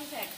One sec.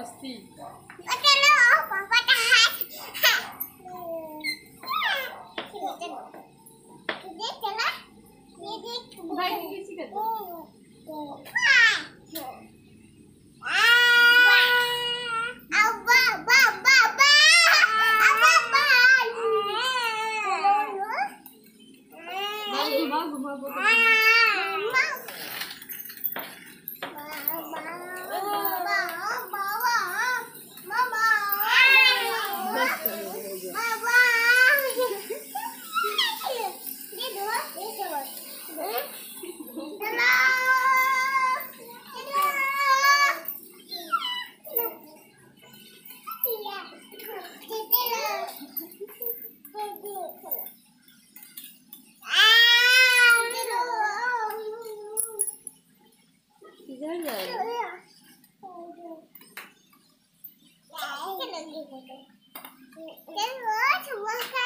Dia mesti. Baik, ini sih kan. 给我什么？